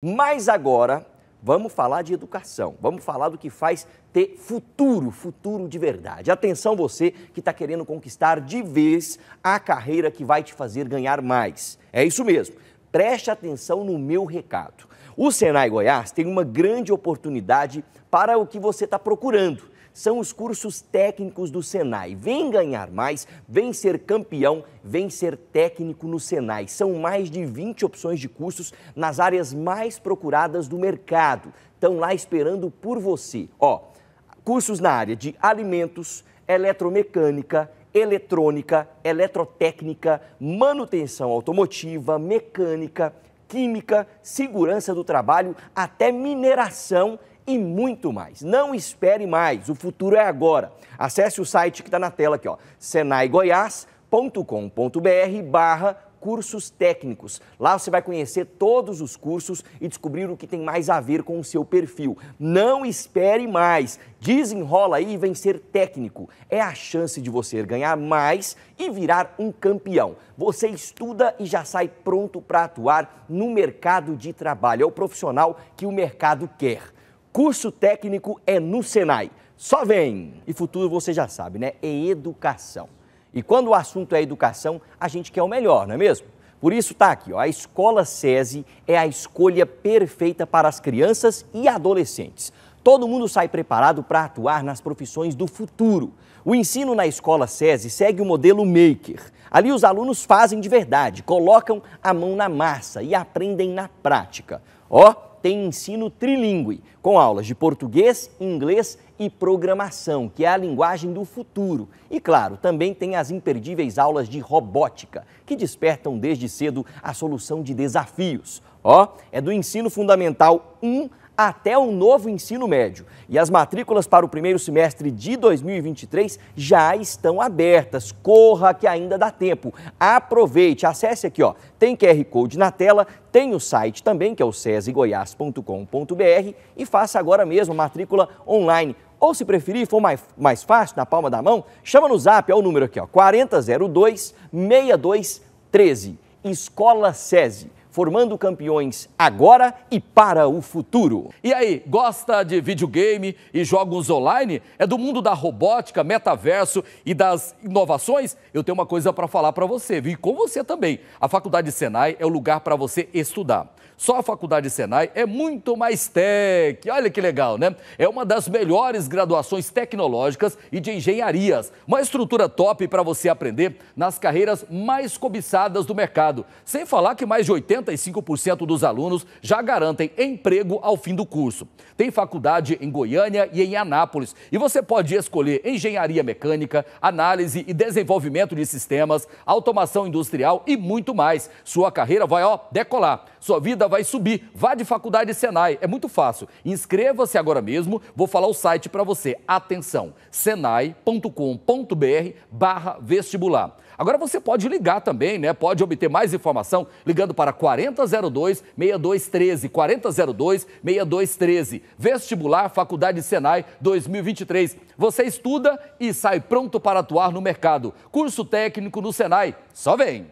Mas agora vamos falar de educação, vamos falar do que faz ter futuro, futuro de verdade. Atenção você que está querendo conquistar de vez a carreira que vai te fazer ganhar mais. É isso mesmo, preste atenção no meu recado. O Senai Goiás tem uma grande oportunidade para o que você está procurando são os cursos técnicos do Senai. Vem ganhar mais, vem ser campeão, vem ser técnico no Senai. São mais de 20 opções de cursos nas áreas mais procuradas do mercado. Estão lá esperando por você. Ó, cursos na área de alimentos, eletromecânica, eletrônica, eletrotécnica, manutenção automotiva, mecânica, química, segurança do trabalho, até mineração e muito mais. Não espere mais, o futuro é agora. Acesse o site que está na tela aqui, ó, senaigoiás.com.br barra cursos técnicos. Lá você vai conhecer todos os cursos e descobrir o que tem mais a ver com o seu perfil. Não espere mais. Desenrola aí e vem ser técnico. É a chance de você ganhar mais e virar um campeão. Você estuda e já sai pronto para atuar no mercado de trabalho. É o profissional que o mercado quer. Curso técnico é no Senai. Só vem! E futuro você já sabe, né? É educação. E quando o assunto é educação, a gente quer o melhor, não é mesmo? Por isso está aqui, ó, a Escola SESI é a escolha perfeita para as crianças e adolescentes. Todo mundo sai preparado para atuar nas profissões do futuro. O ensino na Escola SESI segue o modelo Maker. Ali os alunos fazem de verdade, colocam a mão na massa e aprendem na prática. Ó, tem ensino trilingue, com aulas de português, inglês e programação, que é a linguagem do futuro. E claro, também tem as imperdíveis aulas de robótica, que despertam desde cedo a solução de desafios. Ó, é do ensino fundamental 1 até o novo ensino médio. E as matrículas para o primeiro semestre de 2023 já estão abertas. Corra que ainda dá tempo. Aproveite, acesse aqui, ó. Tem QR Code na tela, tem o site também, que é o sesegoias.com.br e faça agora mesmo a matrícula online. Ou se preferir, for mais, mais fácil, na palma da mão, chama no zap, é o número aqui, ó, 4002 6213. Escola SESI formando campeões agora e para o futuro. E aí, gosta de videogame e jogos online? É do mundo da robótica, metaverso e das inovações? Eu tenho uma coisa para falar para você, viu? E com você também. A Faculdade Senai é o lugar para você estudar. Só a Faculdade Senai é muito mais tech. Olha que legal, né? É uma das melhores graduações tecnológicas e de engenharias. Uma estrutura top para você aprender nas carreiras mais cobiçadas do mercado. Sem falar que mais de 85% dos alunos já garantem emprego ao fim do curso. Tem faculdade em Goiânia e em Anápolis. E você pode escolher engenharia mecânica, análise e desenvolvimento de sistemas, automação industrial e muito mais. Sua carreira vai, ó, decolar. Sua vida vai subir. Vá de faculdade Senai, é muito fácil. Inscreva-se agora mesmo, vou falar o site para você. Atenção, senai.com.br barra vestibular. Agora você pode ligar também, né? Pode obter mais informação ligando para 4002 6213, 4002 6213. Vestibular Faculdade Senai 2023. Você estuda e sai pronto para atuar no mercado. Curso técnico no Senai. Só vem.